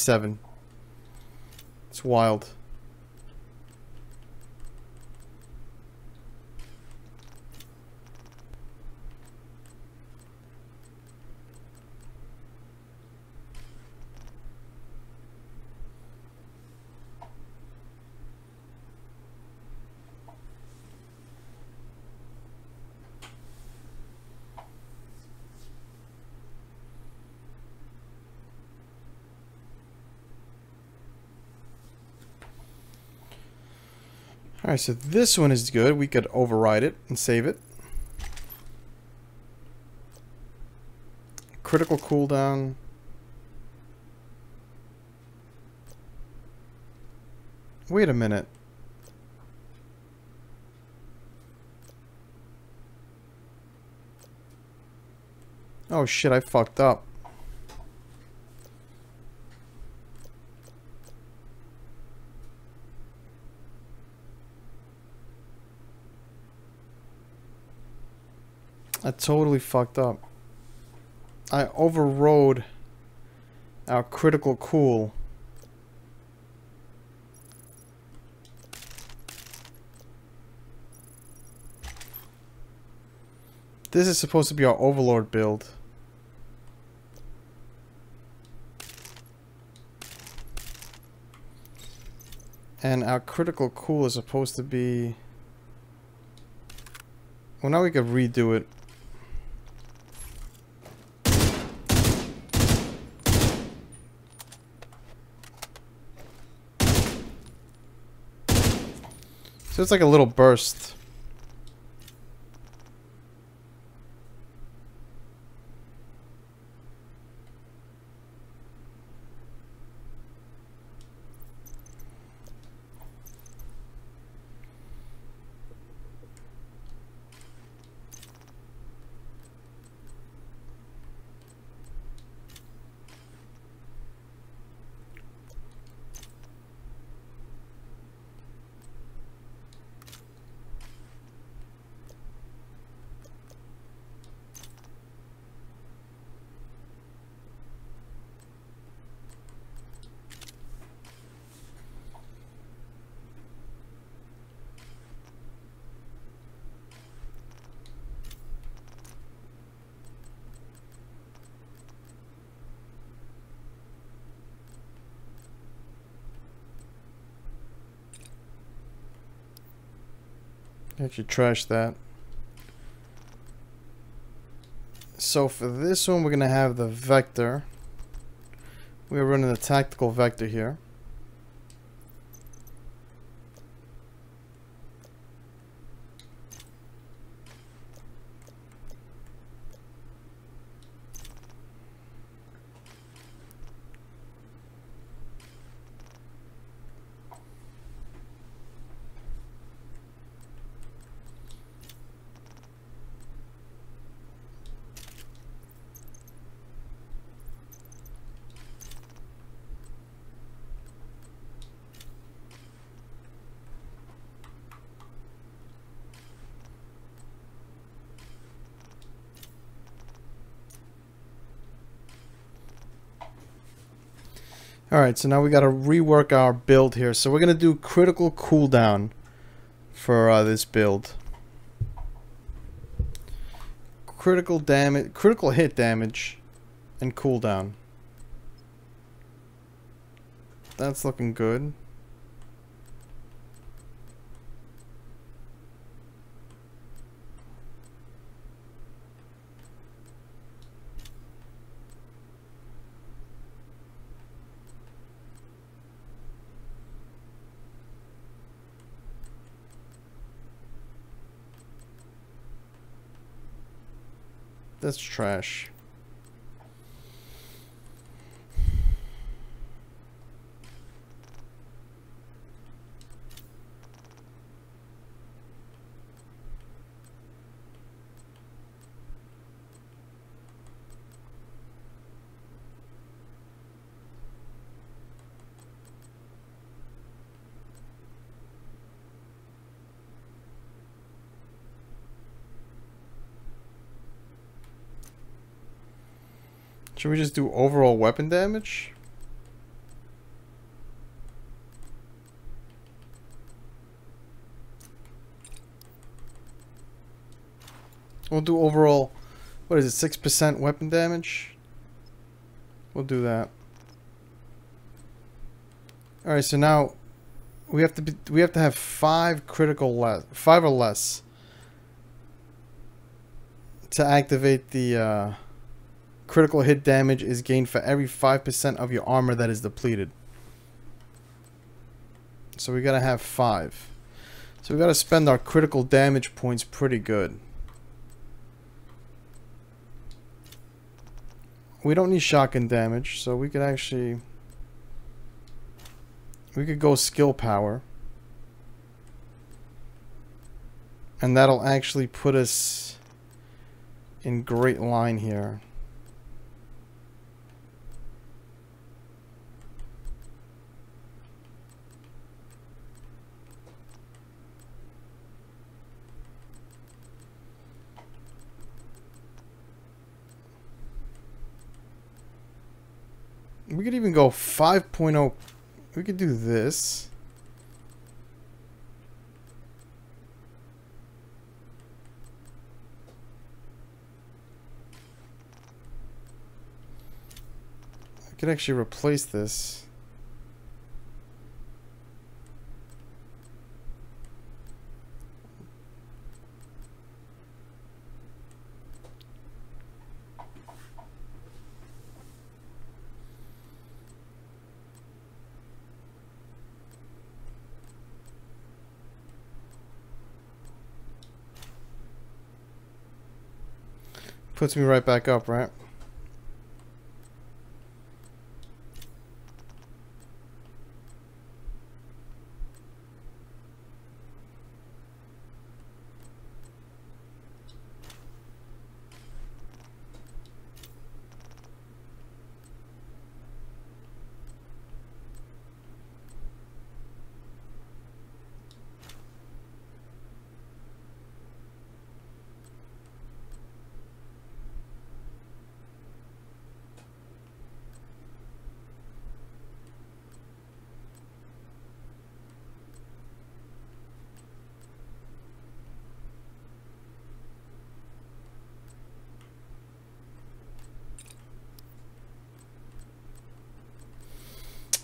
seven. It's wild. Alright, so this one is good. We could override it and save it. Critical cooldown. Wait a minute. Oh shit, I fucked up. I totally fucked up. I overrode our critical cool. This is supposed to be our overlord build. And our critical cool is supposed to be... Well, now we could redo it. So it's like a little burst. Actually trash that. So for this one, we're going to have the vector. We're running the tactical vector here. Alright, so now we got to rework our build here. So we're going to do critical cooldown for uh, this build. Critical damage, critical hit damage, and cooldown. That's looking good. That's trash. Should we just do overall weapon damage? We'll do overall, what is it, 6% weapon damage? We'll do that. All right, so now we have to be, we have to have five critical less, five or less to activate the uh, critical hit damage is gained for every 5% of your armor that is depleted. So we gotta have five. So we gotta spend our critical damage points pretty good. We don't need shotgun damage, so we could actually... We could go skill power. And that'll actually put us in great line here. We could even go 5.0. We could do this. I could actually replace this. Puts me right back up, right?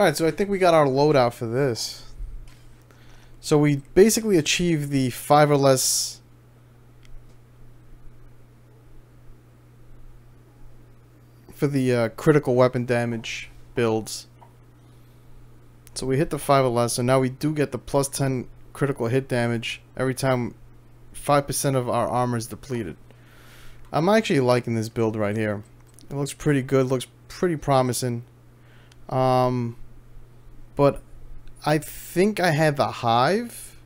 Alright, so I think we got our loadout for this. So we basically achieved the five or less for the uh, critical weapon damage builds. So we hit the five or less, so now we do get the plus 10 critical hit damage every time 5% of our armor is depleted. I'm actually liking this build right here. It looks pretty good, looks pretty promising. Um, but I think I had the Hive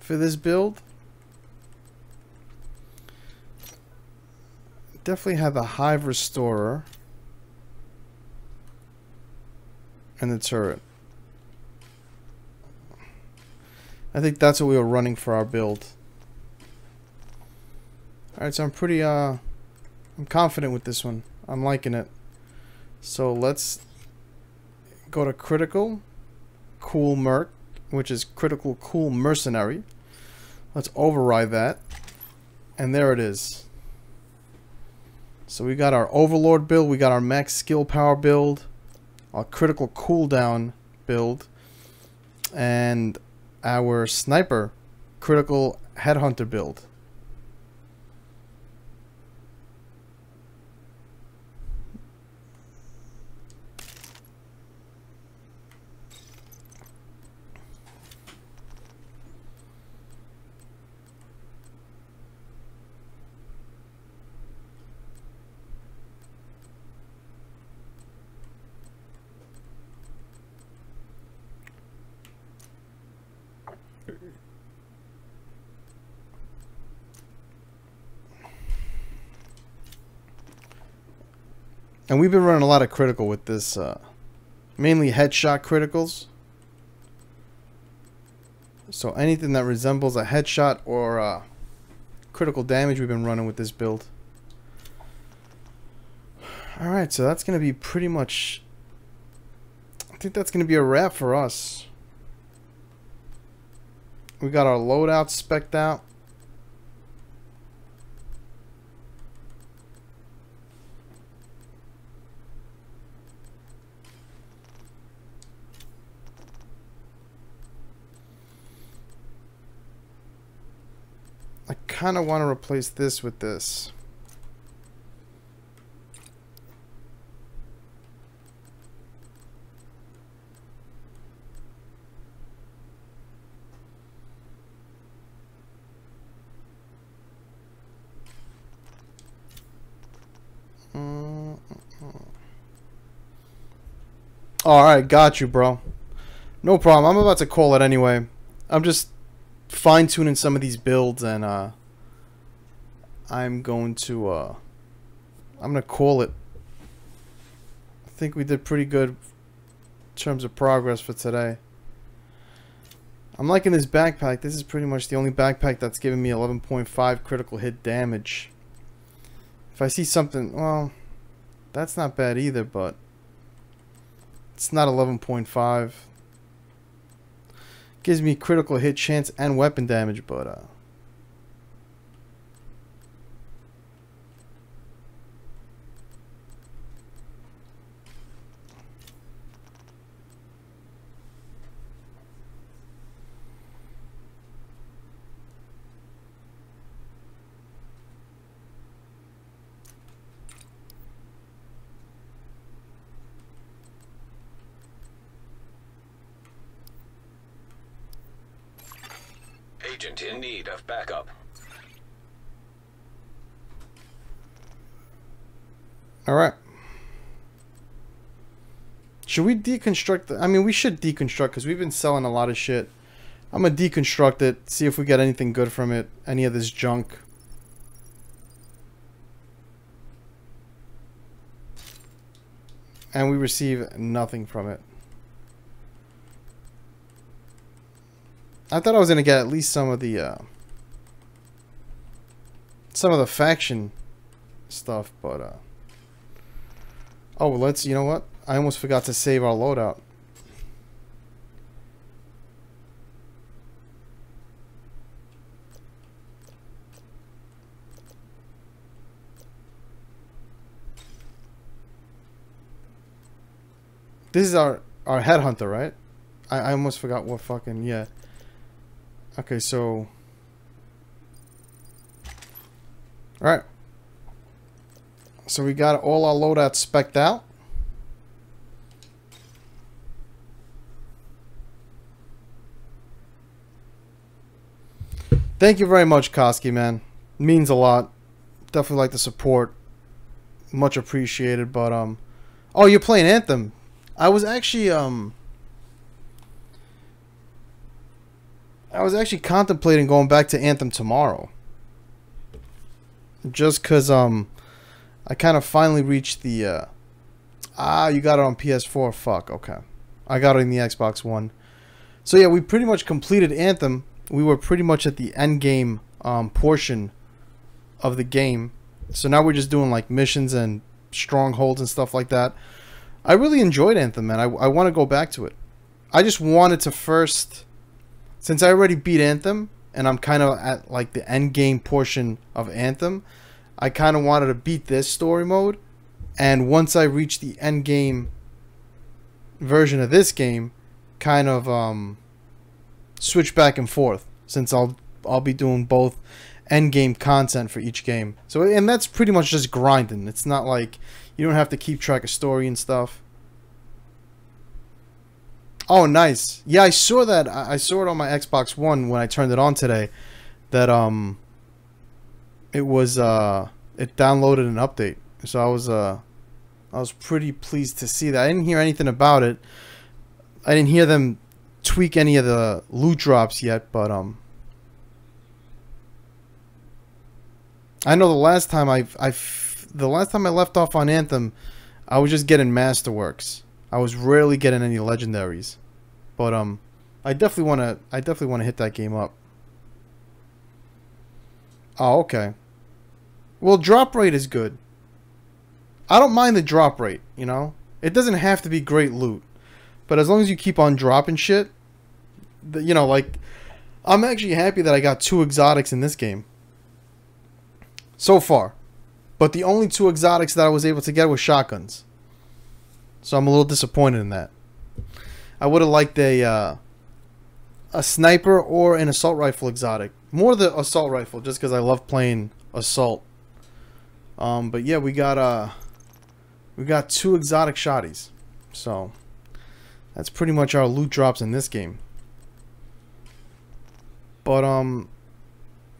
for this build. Definitely had the Hive Restorer. And the turret. I think that's what we were running for our build. Alright, so I'm pretty, uh, I'm confident with this one. I'm liking it. So let's go to critical, cool merc, which is critical cool mercenary. Let's override that. And there it is. So we got our overlord build, we got our max skill power build, our critical cooldown build, and our sniper critical headhunter build. And we've been running a lot of critical with this, uh, mainly headshot criticals. So anything that resembles a headshot or uh, critical damage we've been running with this build. Alright, so that's going to be pretty much... I think that's going to be a wrap for us. We got our loadout specked out. Kind of want to replace this with this. Mm, Alright, got you, bro. No problem. I'm about to call it anyway. I'm just fine tuning some of these builds and uh I'm going to uh I'm gonna call it. I think we did pretty good in terms of progress for today. I'm liking this backpack. This is pretty much the only backpack that's giving me 11.5 critical hit damage. If I see something, well, that's not bad either, but it's not 11.5. Gives me critical hit chance and weapon damage, but uh Agent in need of backup. All right. Should we deconstruct the, I mean, we should deconstruct because we've been selling a lot of shit. I'm going to deconstruct it, see if we get anything good from it. Any of this junk. And we receive nothing from it. I thought I was going to get at least some of the, uh, some of the faction stuff, but, uh, oh, let's, you know what? I almost forgot to save our loadout. This is our, our headhunter, right? I, I almost forgot what fucking, yeah. Okay, so... Alright. So we got all our loadouts specced out. Thank you very much, Koski, man. Means a lot. Definitely like the support. Much appreciated, but, um... Oh, you're playing Anthem. I was actually, um... I was actually contemplating going back to Anthem tomorrow. Just because, um... I kind of finally reached the, uh... Ah, you got it on PS4. Fuck, okay. I got it in the Xbox One. So yeah, we pretty much completed Anthem. We were pretty much at the end game um, portion of the game. So now we're just doing like missions and strongholds and stuff like that. I really enjoyed Anthem, man. I, I want to go back to it. I just wanted to first, since I already beat Anthem, and I'm kind of at like the end game portion of Anthem, I kind of wanted to beat this story mode. And once I reach the end game version of this game, kind of um, switch back and forth since I'll I'll be doing both end game content for each game. So and that's pretty much just grinding. It's not like you don't have to keep track of story and stuff. Oh, nice. Yeah, I saw that. I saw it on my Xbox One when I turned it on today. That um, it was uh, it downloaded an update. So I was uh, I was pretty pleased to see that. I didn't hear anything about it. I didn't hear them tweak any of the loot drops yet, but um, I know the last time I I the last time I left off on Anthem, I was just getting masterworks. I was rarely getting any legendaries, but um, I definitely want to I definitely want to hit that game up. Oh, okay. Well, drop rate is good. I don't mind the drop rate, you know? It doesn't have to be great loot. But as long as you keep on dropping shit, you know, like, I'm actually happy that I got two exotics in this game. So far. But the only two exotics that I was able to get were shotguns. So I'm a little disappointed in that. I would have liked a, uh, a sniper or an assault rifle exotic. More the assault rifle, just because I love playing assault. Um, but yeah, we got uh, we got two exotic shotties, so that's pretty much our loot drops in this game. But um,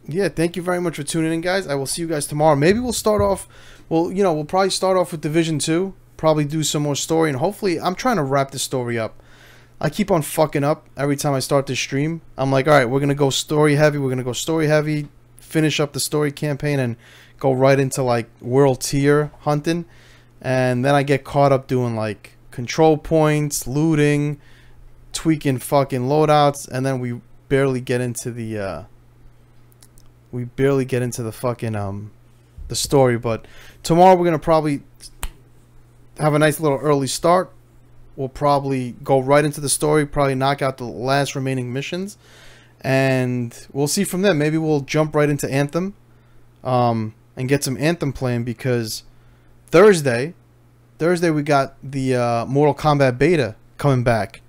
yeah, thank you very much for tuning in, guys. I will see you guys tomorrow. Maybe we'll start off. Well, you know, we'll probably start off with Division Two. Probably do some more story, and hopefully, I'm trying to wrap this story up. I keep on fucking up every time I start this stream. I'm like, all right, we're gonna go story heavy. We're gonna go story heavy. Finish up the story campaign and go right into like world tier hunting, and then I get caught up doing like control points, looting, tweaking fucking loadouts, and then we barely get into the. Uh, we barely get into the fucking um the story but tomorrow we're gonna probably have a nice little early start we'll probably go right into the story probably knock out the last remaining missions and we'll see from there maybe we'll jump right into anthem um and get some anthem playing because thursday thursday we got the uh, mortal kombat beta coming back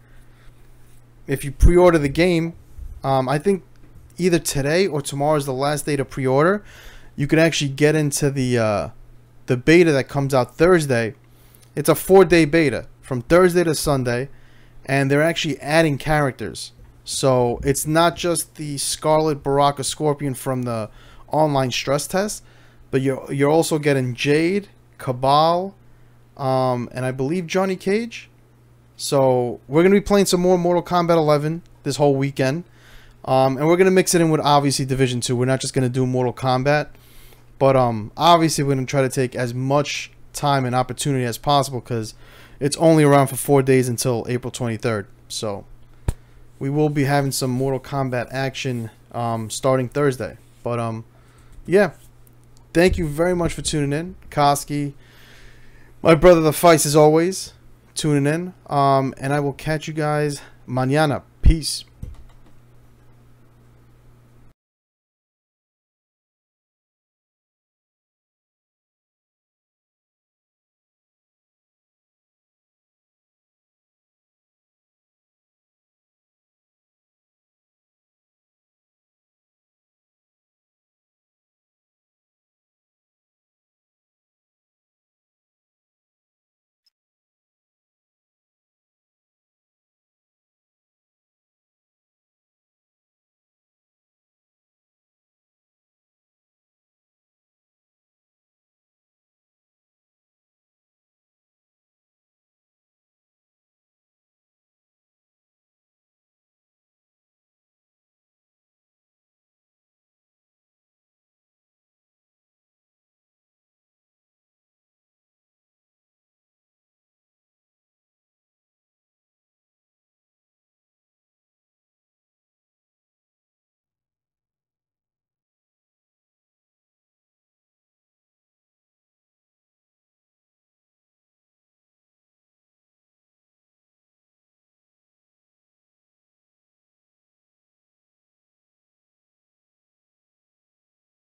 if you pre-order the game um, i think either today or tomorrow is the last day to pre-order. You can actually get into the uh, the beta that comes out Thursday. It's a four-day beta from Thursday to Sunday, and they're actually adding characters. So it's not just the Skarlet Baraka Scorpion from the online stress test, but you're you're also getting Jade, Kabal, um, and I believe Johnny Cage. So we're gonna be playing some more Mortal Kombat 11 this whole weekend. Um, and we're gonna mix it in with obviously Division Two. We're not just gonna do Mortal Kombat, but um, obviously we're gonna try to take as much time and opportunity as possible because it's only around for four days until April 23rd. So we will be having some Mortal Kombat action um, starting Thursday. But um, yeah, thank you very much for tuning in, Koski. My brother, the Feist, as always, tuning in. Um, and I will catch you guys mañana. Peace.